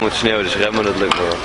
Moet sneeuw, dus remmen, dat lukt wel.